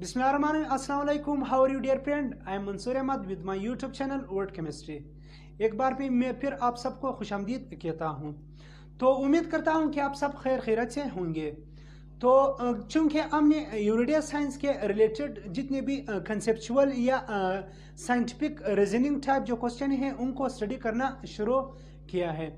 بسم اللہ الرحمن الرحیم السلام علیکم how are you dear friend I am Mansoor Ahmed with my YouTube channel world chemistry ایک بار بھی میں پھر آپ سب کو خوش آمدید کہتا ہوں تو امید کرتا ہوں کہ آپ سب خیر خیرت سے ہوں گے تو چونکہ ہم نے یوریڈیا سائنس کے ریلیٹڈ جتنے بھی کنسپچول یا سائنٹیفک ریزننگ ٹائپ جو کوسچن ہیں ان کو سٹڈی کرنا شروع کیا ہے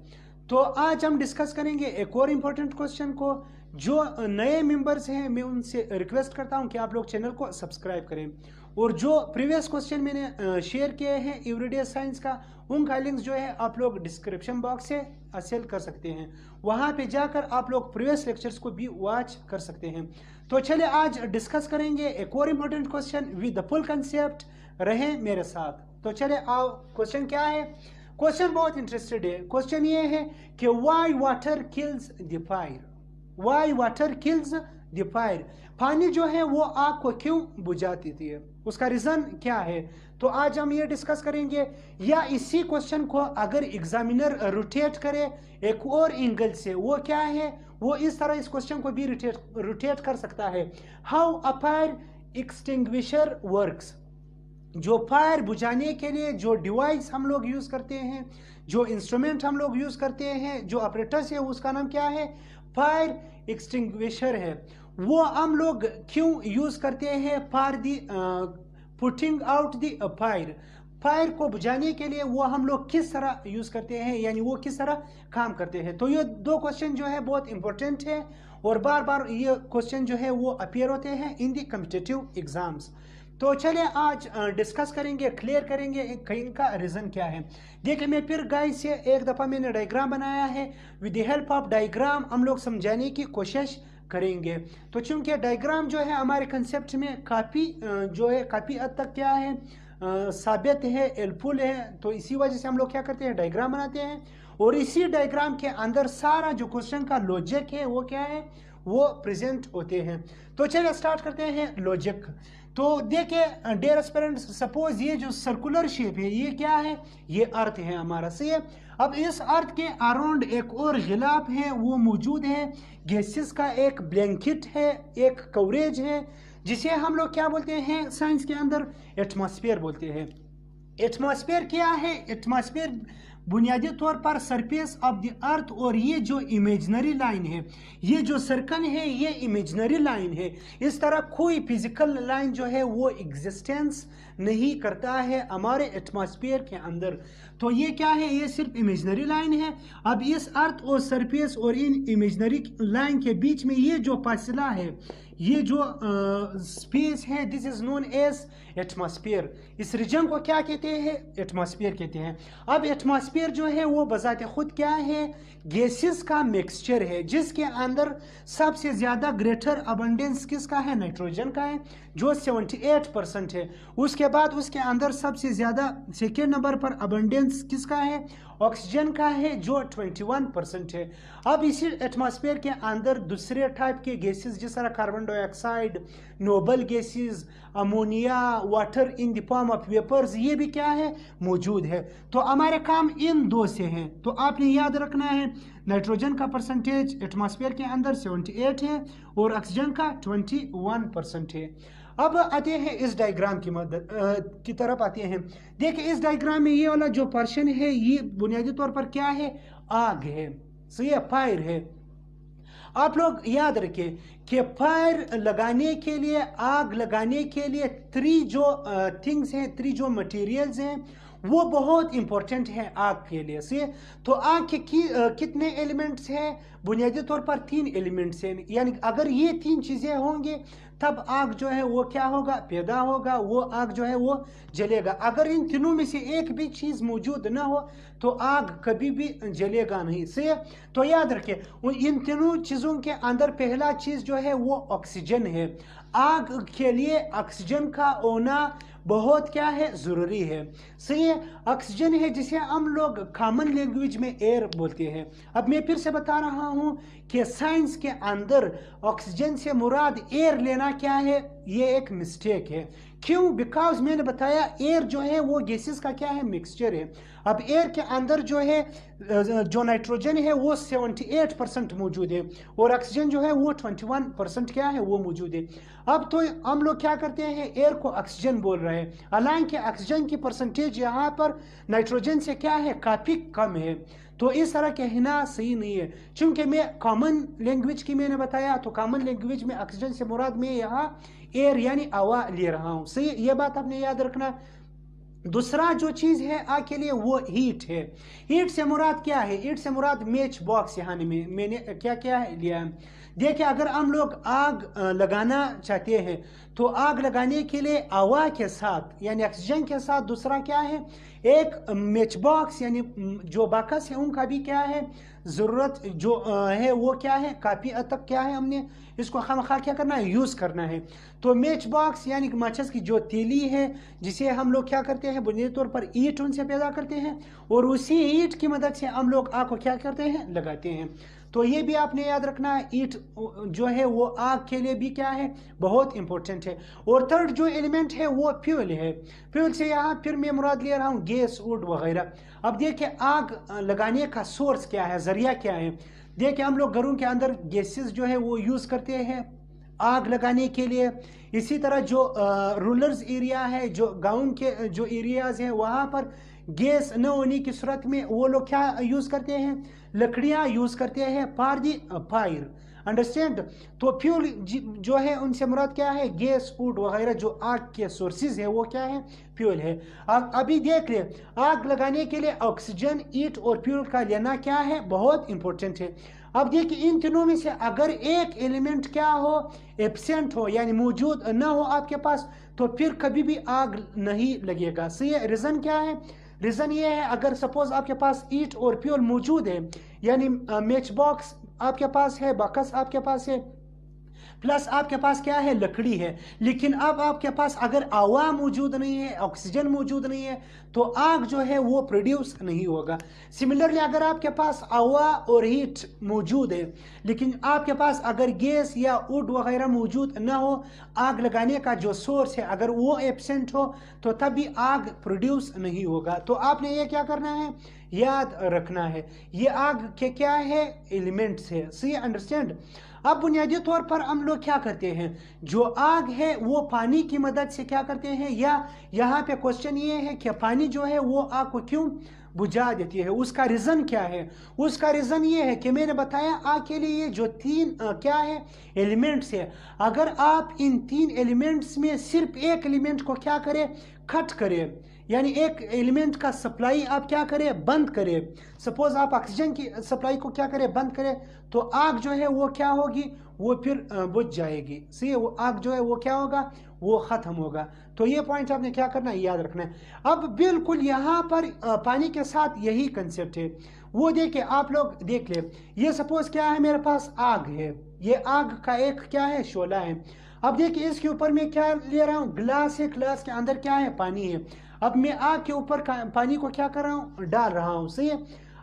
تو آج ہم ڈسکس کریں گے ایک اور امپورٹنٹ کوسچن کو جو نئے ممبرز ہیں، میں ان سے ریکویسٹ کرتا ہوں کہ آپ لوگ چینل کو سبسکرائب کریں۔ اور جو پریویس کوسچن میں نے شیئر کیے ہیں ایوری ڈے سائنس کا، ان کا لنکس جو ہے، آپ لوگ ڈسکرپشن باکس سے حاصل کر سکتے ہیں۔ وہاں پہ جا کر آپ لوگ پریویس لیکچرز کو بھی واچ کر سکتے ہیں۔ تو چلے، آج ڈسکس کریں گے ایک اور important question with the full concept رہیں میرے ساتھ۔ تو چلے، آؤ کوسچن کیا ہے؟ کوسچن بہت انٹرسٹڈ ہے۔ کوسچن یہ ہے کہ why water kills the fire why water kills the fire پانی جو ہے وہ آگ کو کیوں بجھاتی تھی؟ اس کا ریزن کیا ہے؟ تو آج ہم یہ ڈسکس کریں گے، یا اسی کوشچن کو اگر ایگزامینر روٹیٹ کرے، ایک اور انگل سے، وہ کیا ہے؟ وہ اس طرح اس کوشچن کو بھی روٹیٹ کر سکتا ہے۔ How a fire extinguisher works جو فائر بجھانے کے لیے جو ڈیوائس ہم لوگ یوز کرتے ہیں، جو انسٹرومنٹ ہم لوگ یوز کرتے ہیں، جو آپریٹرس ہے، اس کا نام کیا ہے؟ فائر ایکسٹنگویشر ہے۔ وہ ہم لوگ کیوں یوز کرتے ہیں for the putting out the fire fire کو بجانے کے لیے وہ ہم لوگ کس طرح یوز کرتے ہیں؟ یعنی وہ کس طرح کام کرتے ہیں؟ تو یہ دو کوشچن جو ہے بہت امپورٹنٹ ہے اور بار بار یہ کوشچن جو ہے وہ اپیئر ہوتے ہیں ان دی کمپٹیٹیو ایگزامس تو چلیں آج ڈسکس کریں گے کلیئر کریں گے ان کا ریزن کیا ہے۔ دیکھیں میں پھر گائز سے ایک دفعہ میں نے ڈائیگرام بنایا ہے۔ With the help of diagram ہم لوگ سمجھانے کی کوشش کریں گے۔ تو چونکہ ڈائیگرام جو ہے ہمارے کنسیپٹ میں کافی جو ہے کافی حد تک کیا ہے ثابت ہے ہیلپفل ہے۔ تو اسی وجہ سے ہم لوگ کیا کرتے ہیں؟ ڈائیگرام بناتے ہیں۔ اور اسی ڈائیگرام کے اندر سارا جو کوشچن کا لوجک ہے، وہ کیا ہے؟ وہ پریزنٹ ہوتے ہیں۔ تو چلیں سٹارٹ کرتے ہیں لوجک تو دیکھیں، ڈیئر اسپیرنٹس، سپوز یہ جو سرکولر شیپ ہے، یہ کیا ہے؟ یہ ارتھ ہے ہمارا سی اب اس ارتھ کے اراؤنڈ ایک اور غلاف ہے، وہ موجود ہے۔ گیسز کا ایک بلینکٹ ہے، ایک کوریج ہے، جسے ہم لوگ کیا بولتے ہیں؟ سائنس کے اندر ایٹماسفیئر بولتے ہیں۔ ایٹماسفیئر کیا ہے؟ ایٹماسفیئر بنیادی طور پر سرپیس آف دی ارتھ اور یہ جو امیجنری لائن ہے، یہ جو سرکن ہے، یہ امیجنری لائن ہے۔ اس طرح کوئی فزیکل لائن جو ہے، وہ ایگزسٹینس نہیں کرتا ہے ہمارے ایٹماسفیئر کے اندر۔ تو یہ کیا ہے؟ یہ صرف امیجنری لائن ہے۔ اب اس ارتھ اور سرپیس اور ان امیجنری لائن کے بیچ میں یہ جو فاصلہ ہے، یہ جو سپیس ہے this is known as atmosphere us region کو کیا کہتے ہیں؟ ایٹماسفیئر کہتے ہیں۔ اب ایٹماسفیئر جو ہے وہ بذات خود کیا ہے؟ گیسز کا مکسچر ہے، جس کے اندر سب سے زیادہ گریٹر ابنڈنس کس کا ہے؟ نائٹروجن کا ہے، جو سیونٹی ایٹ پرسنٹ ہے۔ اس کے بعد اس کے اندر سب سے زیادہ سیکنڈ نمبر پر ابنڈنس کس کا ہے؟ آکسیجن کا ہے، جو 21 پرسنٹ ہے۔ اب اسی ایٹماسفیئر کے اندر دوسرے ٹائپ کے گیسز جس طرح carbon dioxide noble gases ammonia water in the form of vapours یہ بھی کیا ہے؟ موجود ہے۔ تو ہمارے کام ان دو سے ہیں۔ تو آپ نے یاد رکھنا ہے، نائٹروجن کا پرسنٹیج ایٹماسفیئر کے اندر 78 ہے اور آکسیجن کا 21 پرسنٹ ہے۔ اب آتے ہیں اس ڈائیگرام کی مدد کی طرف آتے ہیں۔ دیکھیں اس ڈائیگرام میں یہ والا جو پرشن ہے، یہ بنیادی طور پر کیا ہے؟ آگ ہے۔ سو یہ فائر ہے۔ آپ لوگ یاد رکھیں کہ فائر لگانے کے لیے، آگ لگانے کے لیے تھری جو تھنگز ہیں تھری جو مٹیریلز ہیں، وہ بہت امپورٹنٹ ہے آگ کے لیے سے۔ تو آگ کے کتنے ایلیمنٹس ہیں؟ بنیادی طور پر تین ایلیمنٹس ہیں۔ یعنی اگر یہ تین چیزیں ہوں گے تب آگ جو ہے وہ کیا ہوگا؟ پیدا ہوگا، وہ آگ جو ہے وہ جلے گا۔ اگر ان تینوں میں سے ایک بھی چیز موجود نہ ہو، تو آگ کبھی بھی جلے گا نہیں۔ سے تو یاد رکھیں ان تینوں چیزوں کے اندر پہلا چیز جو ہے وہ آکسیجن ہے۔ آگ کے لیے آکسیجن کا ہونا بہت کیا ہے ضروری ہے۔ صحیح ہے، آکسیجن ہے جسے ہم لوگ کامن لینگویج میں ایئر بولتے ہیں۔ اب میں پھر سے بتا رہا ہوں کہ سائنس کے اندر آکسیجن سے مراد ایئر لینا کیا ہے۔ یہ ایک مسٹیک ہے۔ کیوں؟ بیکاز میں نے بتایا ایئر جو ہے وہ گیسز کا کیا ہے؟ مکسچر ہے۔ اب ایئر کے اندر جو ہے، جو نائٹروجن ہے وہ سیونٹی ایٹ پرسنٹ موجود ہے۔ اور آکسیجن جو ہے وہ ٹوئنٹی ون پرسنٹ کیا ہے؟ وہ موجود ہے۔ اب تو ہم لوگ کیا کرتے ہیں؟ ایئر کو آکسیجن بول رہے ہیں۔ حالانکہ آکسیجن کی پرسنٹیج یہاں پر نائٹروجن سے کیا ہے؟ کافی کم ہے۔ تو اس طرح کہنا صحیح نہیں ہے۔ چونکہ میں کامن لینگویج کی میں نے بتایا، تو کامن لینگویج میں آکسیجن سے مراد میں یہاں ایئر یعنی ہوا لے رہا ہوں۔ صحیح، یہ بات آپ نے یاد رکھنا۔ دوسرا جو چیز ہے آ کے لیے وہ ہیٹ ہے۔ ہیٹ سے مراد کیا ہے؟ ہیٹ سے مراد میچ باکس یہاں میں میں نے کیا کیا ہے لیا ہے؟ دیکھیں، اگر ہم لوگ آگ لگانا چاہتے ہیں، تو آگ لگانے کے لیے ہوا کے ساتھ یعنی آکسیجن کے ساتھ دوسرا کیا ہے؟ ایک میچ باکس یعنی جو باکس ہے، ان کا بھی کیا ہے؟ ضرورت جو ہے، وہ کیا ہے؟ کافی حد تک کیا ہے ہم نے اس کو خام خواہ کیا کرنا ہے؟ یوز کرنا ہے۔ تو میچ باکس یعنی ماچس کی جو تیلی ہے، جسے ہم لوگ کیا کرتے ہیں؟ بنیادی طور پر ایٹ ان سے پیدا کرتے ہیں، اور اسی ایٹ کی مدد سے ہم لوگ آگ کو کیا کرتے ہیں؟ لگاتے ہیں۔ تو یہ بھی آپ نے یاد رکھنا ہے، ایٹ جو ہے وہ آگ کے لیے بھی کیا ہے، بہت امپورٹنٹ ہے۔ اور تھرڈ جو ایلیمنٹ ہے وہ فیول ہے۔ فیول سے یہاں پھر میں مراد لے رہا ہوں گیس ووڈ وغیرہ۔ اب دیکھیں آگ لگانے کا سورس کیا ہے، ذریعہ کیا ہے۔ دیکھیں ہم لوگ گھروں کے اندر گیسز جو ہے وہ یوز کرتے ہیں آگ لگانے کے لیے۔ اسی طرح جو رولرز ایریا ہے، جو گاؤں کے، جو ایریاز ہیں، وہاں پر گیس نہ ہونے کی صورت میں وہ لوگ کیا یوز کرتے ہیں؟ لکڑیاں یوز کرتے ہیں، پار دی فائر انڈرسٹینڈ تو فیول جی، جو ہے، ان سے مراد کیا ہے؟ گیس، فوڈ وغیرہ جو آگ کے سورسز ہے وہ کیا ہے؟ فیول ہے۔ ابھی دیکھ لیں، آگ لگانے کے لیے آکسیجن ایٹ اور فیول کا لینا کیا ہے؟ بہت امپورٹنٹ ہے۔ اب دیکھیں، ان تینوں میں سے اگر ایک ایلیمنٹ کیا ہو ایبسینٹ ہو یعنی موجود نہ ہو آپ کے پاس، تو پھر کبھی بھی آگ نہیں لگے گا۔ صحیح ریزن کیا ہے؟ ریزن یہ ہے، اگر سپوز آپ کے پاس ایٹ اور پیول موجود ہے یعنی uh, میچ باکس آپ کے پاس ہے باکس آپ کے پاس ہے پلس آپ کے پاس کیا ہے؟ لکڑی ہے. لیکن اب آپ کے پاس اگر ہوا موجود نہیں ہے آکسیجن موجود نہیں ہے، تو آگ جو ہے وہ پروڈیوس نہیں ہوگا. سملرلی اگر آپ کے پاس ہوا اور ہیٹ موجود ہے، لیکن آپ کے پاس اگر گیس یا ووڈ وغیرہ موجود نہ ہو، آگ لگانے کا جو سورس ہے، اگر وہ ایبسنٹ ہو، تو تب بھی آگ پروڈیوس نہیں ہوگا. تو آپ نے یہ کیا کرنا ہے؟ یاد رکھنا ہے. یہ آگ کے کیا ہے؟ ایلیمنٹس ہے. سی انڈرسٹینڈ اب بنیادی طور پر ہم لوگ کیا کرتے ہیں؟ جو آگ ہے، وہ پانی کی مدد سے کیا کرتے ہیں؟ یا یہاں پہ کوشچن یہ ہے کہ پانی جو ہے، وہ آگ کو کیوں بجھا دیتی ہے؟ اس کا ریزن کیا ہے؟ اس کا ریزن یہ ہے کہ میں نے بتایا، آگ کے لیے یہ جو تین کیا ہے؟ ایلیمنٹس ہے۔ اگر آپ ان تین ایلیمنٹس میں صرف ایک ایلیمنٹ کو کیا کرے کٹ کرے یعنی ایک ایلیمنٹ کا سپلائی آپ کیا کرے بند کرے سپوز آپ آکسیجن کی سپلائی کو کیا کرے بند کرے تو آگ جو ہے وہ کیا ہوگی؟ وہ پھر بجھ جائے گی. سی وہ آگ جو ہے وہ کیا ہوگا؟ وہ ختم ہوگا. تو یہ پوائنٹ آپ نے کیا کرنا ہے؟ یاد رکھنا ہے. اب بالکل یہاں پر پانی کے ساتھ یہی کنسیپٹ ہے. وہ دیکھیں، آپ لوگ دیکھ لیں. یہ سپوز کیا ہے؟ میرے پاس آگ ہے. یہ آگ کا ایک کیا ہے؟ شعلہ ہے. اب دیکھیں، اس کے اوپر میں کیا لے رہا ہوں؟ گلاس ہے. گلاس کے اندر کیا ہے؟ پانی ہے. اب میں آگ کے اوپر پانی کو کیا کر رہا ہوں؟ ڈال رہا ہوں، صحیح ہے؟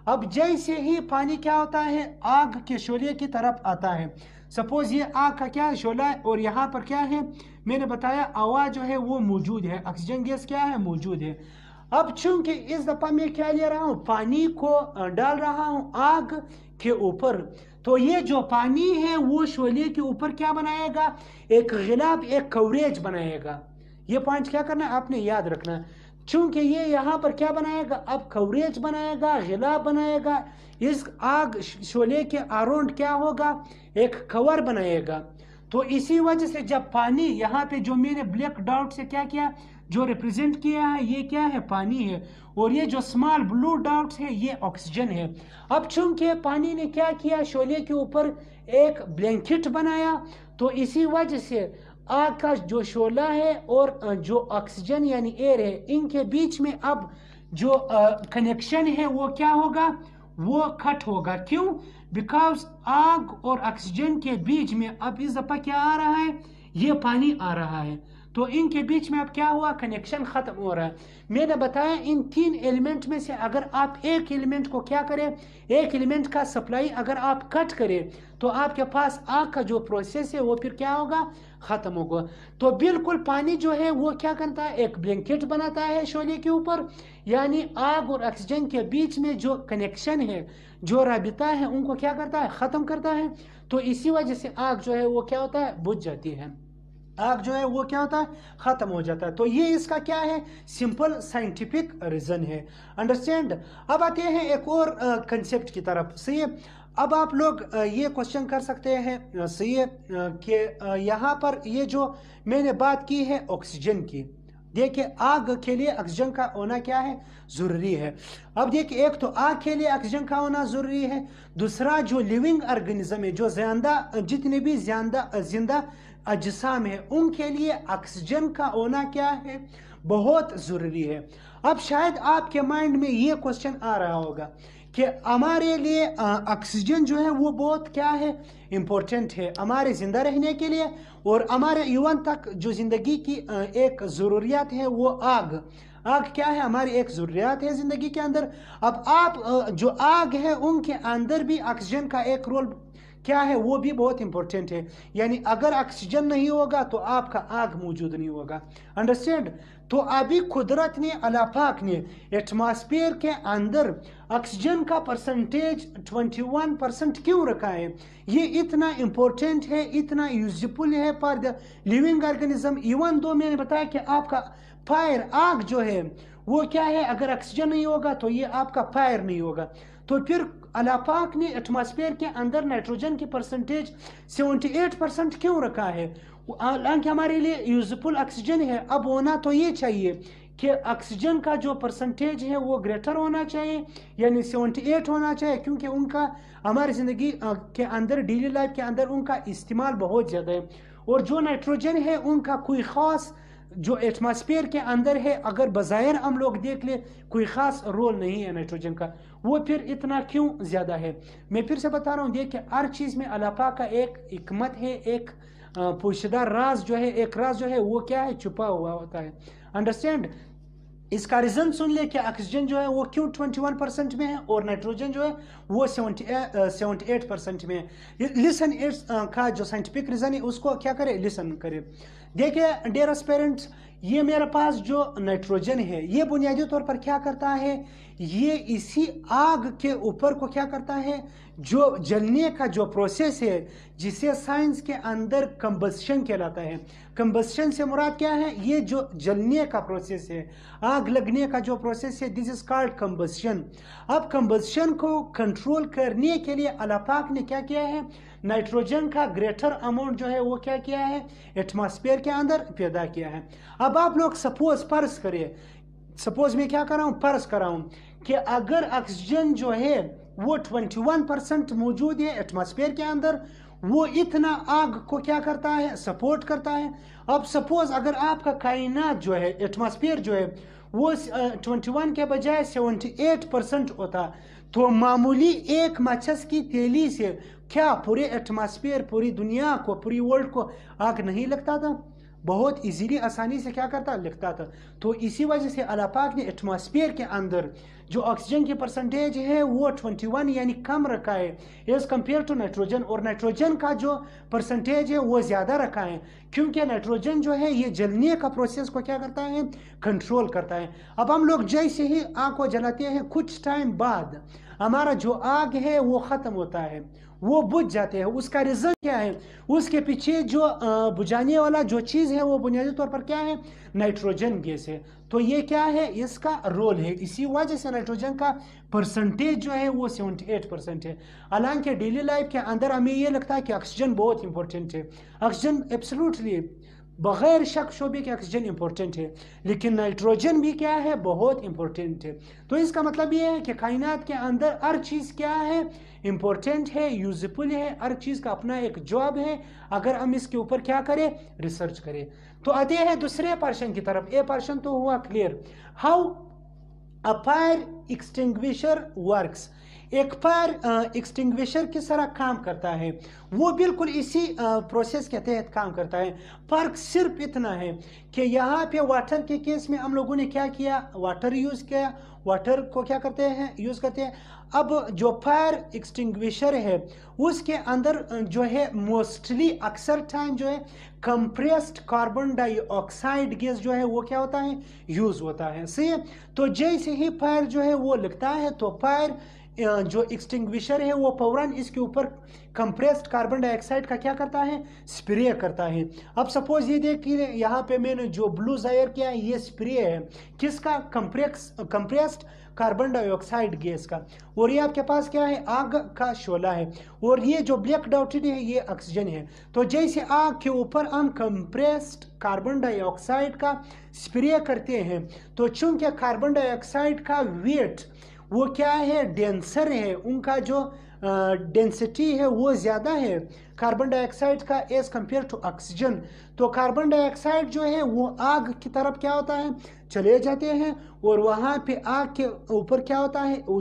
اب جیسے ہی پانی کیا ہوتا ہے، آگ کے شولے کی طرف آتا ہے۔ سپوز یہ آگ کا کیا شولہ ہے اور یہاں پر کیا ہے؟ میں نے بتایا ہوا جو ہے وہ موجود ہے، آکسیجن گیس کیا ہے؟ موجود ہے۔ اب چونکہ اس دفعہ میں کیا لے رہا ہوں، پانی کو ڈال رہا ہوں آگ کے اوپر، تو یہ جو پانی ہے وہ شولے کے اوپر کیا بنائے گا؟ ایک غلاب، ایک کوریج بنائے گا۔ یہ پوائنٹ کیا کرنا ہے؟ آپ نے یاد رکھنا۔ ہے چونکہ یہ یہاں پر کیا بنائے گا؟ اب کوریج بنائے گا غلاب بنائے گا۔ اس آگ شولے کے آرونڈ کیا ہوگا؟ ایک کور بنائے گا۔ تو اسی وجہ سے جب پانی یہاں پہ جو میں نے بلیک ڈاؤٹ سے کیا کیا، جو ریپرزینٹ کیا ہے، یہ کیا ہے؟ پانی ہے۔ اور یہ جو سمال بلو ڈاؤٹس ہے، یہ آکسیجن ہے۔ اب چونکہ پانی نے کیا کیا؟ شولے کے اوپر ایک بلینکٹ بنایا، تو اسی وجہ سے آگ کا جو شعلہ ہے اور جو آکسیجن یعنی ایئر ہے، ان کے بیچ میں اب جو کنیکشن ہے، وہ کیا ہوگا؟ وہ کٹ ہوگا۔ کیوں؟ بیکاز آگ اور آکسیجن کے بیچ میں اب اس دفعہ کیا آ رہا ہے؟ یہ پانی آ رہا ہے۔ تو ان کے بیچ میں اب کیا ہوا؟ کنیکشن ختم ہو رہا ہے۔ میں نے بتایا، ان تین ایلیمنٹ میں سے اگر آپ ایک ایلیمنٹ کو کیا کریں، ایک ایلیمنٹ کا سپلائی اگر آپ کٹ کریں، تو آپ کے پاس آگ کا جو پروسیس ہے، وہ پھر کیا ہوگا؟ ختم ہوگا۔ تو بالکل پانی جو ہے، وہ کیا کرتا ہے؟ ایک بلینکٹ بناتا ہے شعلے کے اوپر۔ یعنی آگ اور آکسیجن کے بیچ میں جو کنیکشن ہے، جو رابطہ ہے، ان کو کیا کرتا ہے؟ ختم کرتا ہے۔ تو اسی وجہ سے آگ جو ہے، وہ کیا ہوتا ہے؟ بجھ جاتی ہے۔ آگ جو ہے وہ کیا ہوتا ہے؟ ختم ہو جاتا ہے۔ تو یہ اس کا کیا ہے؟ سمپل سائنٹیفک ریزن ہے۔ انڈرسٹینڈ اب آتے ہیں ایک اور کنسیپٹ کی طرف۔ صحیح ہے؟ اب آپ لوگ یہ کوشچن کر سکتے ہیں صحیح ہے؟ کہ یہاں پر یہ جو میں نے بات کی ہے آکسیجن کی دیکھیں آگ کے لیے آکسیجن کا ہونا کیا ہے؟ ضروری ہے۔ اب دیکھیں ایک تو آگ کے لیے آکسیجن کا ہونا ضروری ہے۔ دوسرا جو لیونگ ارگنزم ہے، جو زیادہ، جتنے بھی زیادہ، زندہ اجسام ہے ان کے لیے آکسیجن کا ہونا کیا ہے؟ بہت ضروری ہے۔ اب شاید آپ کے مائنڈ میں یہ کوشچن آ رہا ہوگا کہ ہمارے لیے آکسیجن جو ہے وہ بہت کیا ہے؟ امپورٹنٹ ہے۔ ہمارے زندہ رہنے کے لیے اور ہمارے ایون تک جو زندگی کی ایک ضروریات ہے وہ آگ۔ آگ کیا ہے؟ ہماری ایک ضروریات ہے زندگی کے اندر۔ اب آپ جو آگ ہے، ان کے اندر بھی آکسیجن کا ایک رول کیا ہے؟ وہ بھی بہت امپورٹنٹ ہے۔ یعنی اگر آکسیجن نہیں ہوگا تو آپ کا آگ موجود نہیں ہوگا۔ انڈرسٹینڈ تو ابھی قدرت نے، اللہ پاک نے ایٹماسفیئر کے اندر آکسیجن کا پرسنٹیج 21 پرسنٹ کیوں رکھا ہے؟ یہ اتنا امپورٹنٹ ہے، اتنا یوزفل ہے for the living organism even though میں نے بتایا کہ آپ کا فائر آگ جو ہے، وہ کیا ہے؟ اگر آکسیجن نہیں ہوگا تو یہ آپ کا فائر نہیں ہوگا۔ تو پھر اللہ پاک نے ایٹماسفیئر کے اندر نائٹروجن کی پرسنٹیج سیونٹی ایٹ پرسنٹ کیوں رکھا ہے؟ حالانکہ ہمارے لیے یوزفل آکسیجن ہے۔ اب ہونا تو یہ چاہیے کہ آکسیجن کا جو پرسنٹیج ہے وہ گریٹر ہونا چاہیے یعنی سیونٹی ایٹ ہونا چاہیے، کیونکہ ان کا ہماری زندگی کے اندر ڈیلی لائف کے اندر ان کا استعمال بہت زیادہ ہے۔ اور جو نائٹروجن ہے، ان کا کوئی خاص جو ایٹماسفیئر کے اندر ہے، اگر بظاہر ہم لوگ دیکھ لیں، کوئی خاص رول نہیں ہے نائٹروجن کا۔ وہ پھر اتنا کیوں زیادہ ہے؟ میں پھر سے بتا رہا ہوں دیکھ کہ ہر چیز میں اللہ پاک کا ایک حکمت ہے، ایک پوشیدہ راز جو ہے، ایک راز جو ہے، وہ کیا ہے؟ چھپا ہوا ہوتا ہے۔ انڈرسٹینڈ اس کا ریزن سن لے کہ آکسیجن جو ہے، وہ کیوں 21 پرسنٹ میں ہے اور نائٹروجن جو ہے، وہ 78 پرسنٹ میں ہے۔ لسن ایٹس کا جو سائنٹیفک ریزن ہے، اس کو کیا کرے؟ لسن کرے۔ دیکھیں ڈیئرس پیرنٹس، یہ میرے پاس جو نائٹروجن ہے، یہ بنیادی طور پر کیا کرتا ہے؟ یہ اسی آگ کے اوپر کو کیا کرتا ہے؟ جو جلنے کا جو پروسیس ہے، جسے سائنس کے اندر کمبسشن کہلاتا ہے۔ کمبسشن سے مراد کیا ہے؟ یہ جو جلنے کا پروسیس ہے، آگ لگنے کا جو پروسیس ہے دس از کالڈ کمبسشن اب کمبسشن کو کنٹرول کرنے کے لیے اللہ پاک نے کیا کیا ہے؟ نائٹروجن کا گریٹر اماؤنٹ جو ہے، وہ کیا کیا ہے؟ ایٹماسفیئر کے اندر پیدا کیا ہے۔ اب آپ لوگ سپوز فرض کرے سپوز میں کیا کر رہا ہوں فرض کر رہا ہوں کہ اگر آکسیجن جو ہے وہ 21 پرسنٹ موجود ہے ایٹماسفیئر کے اندر، وہ اتنا آگ کو کیا کرتا ہے؟ سپورٹ کرتا ہے۔ اب سپوز اگر آپ کا کائنات جو ہے ایٹماسفیئر جو ہے، وہ 21 کے بجائے 78 پرسنٹ ہوتا، تو معمولی ایک مچھس کی تیلی سے کیا پورے ایٹماسفیئر پوری دنیا کو، پوری ورلڈ کو آگ نہیں لگتا تھا؟ بہت ایزیلی آسانی سے کیا کرتا؟ لکھتا تھا۔ تو اسی وجہ سے اللہ پاک نے ایٹماسفیئر کے اندر جو آکسیجن کی پرسنٹیج ہے وہ 21 یعنی کم رکھا ہے۔ ایز کمپیئر ٹو نائٹروجن اور نائٹروجن کا جو پرسنٹیج ہے وہ زیادہ رکھا ہے۔ کیونکہ نائٹروجن جو ہے یہ جلنے کا پروسیس کو کیا کرتا ہے؟ کنٹرول کرتا ہے۔ اب ہم لوگ جیسے ہی آنکھ کو جلاتے ہیں، کچھ ٹائم بعد ہمارا جو آگ ہے وہ ختم ہوتا ہے، وہ بجھ جاتے ہیں۔ اس کا ریزن کیا ہے؟ اس کے پیچھے جو بجھانے والا جو چیز ہے، وہ بنیادی طور پر کیا ہے؟ نائٹروجن گیس ہے۔ تو یہ کیا ہے؟ اس کا رول ہے۔ اسی وجہ سے نائٹروجن کا پرسنٹیج جو ہے، وہ سیونٹی ایٹ پرسنٹ ہے۔ حالانکہ ڈیلی لائف کے اندر ہمیں یہ لگتا ہے کہ آکسیجن بہت امپورٹنٹ ہے۔ آکسیجن ایپسلوٹلی بغیر شک شعبے کے آکسیجن امپورٹنٹ ہے، لیکن نائٹروجن بھی کیا ہے؟ بہت امپورٹنٹ ہے۔ تو اس کا مطلب یہ ہے کہ کائنات کے اندر ہر چیز کیا ہے؟ امپورٹنٹ ہے یوزفل ہے۔ ہر چیز کا اپنا ایک جواب ہے۔ اگر ہم اس کے اوپر کیا کریں؟ ریسرچ کریں۔ تو آتے ہیں دوسرے پارشن کی طرف۔ اے پارشن تو ہوا clear how fire extinguisher works ایک فائر ایکسٹنگویشر کی طرح کام کرتا ہے۔ وہ بالکل اسی پروسیس کے تحت کام کرتا ہے۔ فرق صرف اتنا ہے کہ یہاں پہ واٹر کے کیس میں ہم لوگوں نے کیا کیا؟ واٹر یوز کیا۔ واٹر کو کیا کرتے ہیں؟ یوز کرتے ہیں۔ اب جو فائر ایکسٹنگویشر ہے، اس کے اندر جو ہے موسٹلی اکثر ٹائم جو ہے compressed carbon dioxide gas جو ہے، وہ کیا ہوتا ہے؟ یوز ہوتا ہے۔ سی تو جیسے ہی فائر جو ہے وہ لگتا ہے، تو فائر جو ایکسٹنگویشر ہے، وہ فوراً اس کے اوپر کمپریسڈ کاربن ڈائی آکسائڈ کا کیا کرتا ہے؟ سپرے کرتا ہے۔ اب سپوز یہ دیکھ کہ یہاں پہ میں نے جو بلو ظاہر کیا ہے، یہ سپرے ہے۔ کس کا؟ Compress compressed carbon dioxide gas کا۔ اور یہ آپ کے پاس کیا ہے؟ آگ کا شولہ ہے۔ اور یہ جو بلیک ڈاؤٹڈ ہے، یہ آکسیجن ہے۔ تو جیسے آگ کے اوپر ہم کمپریسڈ کاربن ڈائی آکسائڈ کا سپرے کرتے ہیں، تو چونکہ کاربن ڈائی آکسائڈ کا ویٹ وہ کیا ہے؟ ڈینسر ہے۔ ان کا جو ڈینسٹی ہے وہ زیادہ ہے۔ کاربن ڈائی آکسائڈ کا ایز کمپیئر ٹو آکسیجن تو کاربن ڈائی آکسائڈ جو ہے وہ آگ کی طرف کیا ہوتا ہے؟ چلے جاتے ہیں اور وہاں پہ آگ کے اوپر کیا ہوتا ہے؟